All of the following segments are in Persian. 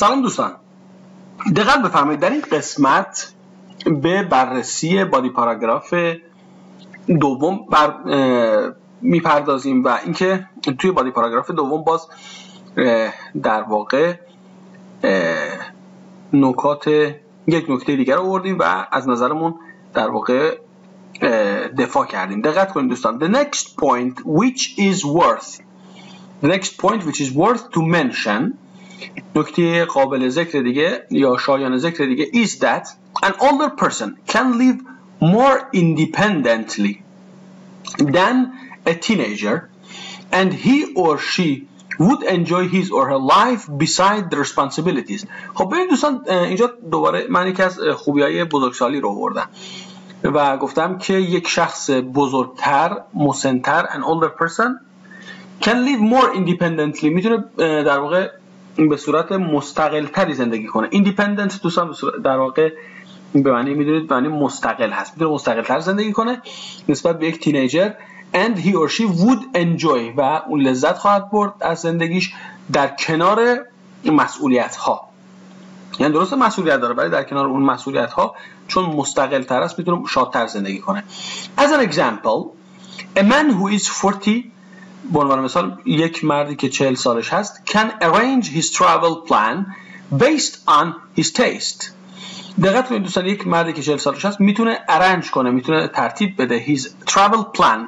سلام دوستان. دقت بفرمایید. در این قسمت به بررسی بادی پاراگراف دوم بر می‌پردازیم و اینکه توی بادی پاراگراف دوم باز در واقع نکات یک نکته دیگر رو آوردیم و از نظرمون در واقع دفاع کردیم. دقت کنید دوستان. The next point which is worth the next point which is worth to mention نکته قابل ذکر دیگه یا شایان ذکر دیگه is that an older person can live more independently than a teenager and he or she would enjoy his or her life beside the responsibilities خب ببینید دوستان اینجا دوباره من یکی از خوبی های بزرگسالی رو آوردم و گفتم که یک شخص بزرگتر مسنتر an older person can live more independently می‌تونه در واقع به صورت مستقل تری زندگی کنه. ایندیپندنت دوستان در واقع به معنی می‌دونید به معنی مستقل هست. می‌تونه مستقل تر زندگی کنه نسبت به یک تینیجر and he or she would enjoy و اون لذت خواهد برد از زندگیش در کنار مسئولیت ها یعنی درست مسئولیت داره ولی در کنار اون مسئولیت ها چون مستقل تر است می‌تونه شادتر زندگی کنه. As an example a man who is 40 به عنوان مثال یک مردی که 40 سالش هست can arrange his travel plan based on his taste. دقت کنید دوستان یک مردی که 40 سالش هست می‌تونه ارنج کنه می‌تونه ترتیب بده. His travel plan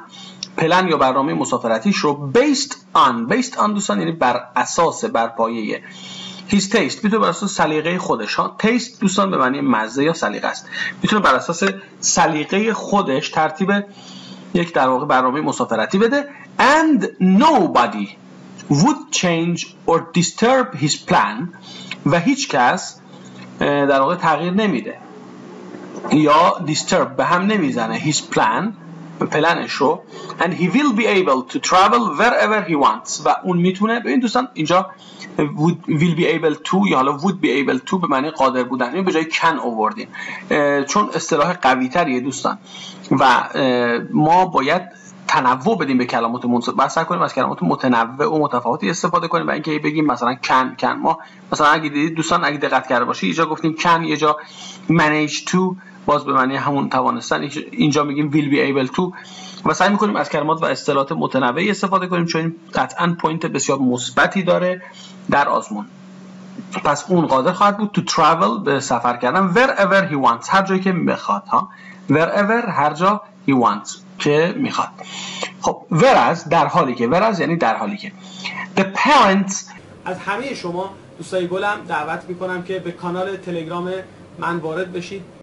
پلن یا برنامه مسافرتیش رو based on based on دوستان یعنی بر اساس بر پایه his taste. می‌تونه بر اساس سلیقه خودش ها taste دوستان به معنی مزه یا سلیقه است. می‌تونه بر اساس سلیقه خودش ترتیب یک در واقع برنامه مسافرتی بده. And nobody would change or disturb his plan. و هیچ کس در واقع تغییر نمیده. یا disturb به هم نمی‌زنه his plan. پلنش رو and he will be able to travel wherever he wants. و اون می‌تونه ببین دوستان اینجا would, will be able to یا حالا would be able to به معنی قادر بودن. این به جای can آوردیم. چون اصطلاح قوی تریه دوستان. و ما باید تنوع بدیم به کلمات منصب بحث کنیم از کلمات متنوع و متفاوتی استفاده کنیم. و اینکه بگیم مثلا کن کن ما مثلا اگه دیدید دوستان اگه دقت کرده باشید اینجا گفتیم کن یه جا manage to باز به معنی همون توانستن. اینجا میگیم will be able to. و سعی می‌کنیم از کلمات و اصطلاحات متنوعی استفاده کنیم چون قطعا پوینت بسیار مثبتی داره در آزمون. پس اون قادر خواهد بود to travel به سفر کردن. wherever he wants. هر جایی که بخواد ها. wherever هر جا he wants که می‌خواد. خب whereas در حالی که. whereas یعنی در حالی که. The parents از همه شما دوستای گلم دعوت می‌کنم که به کانال تلگرام من وارد بشید.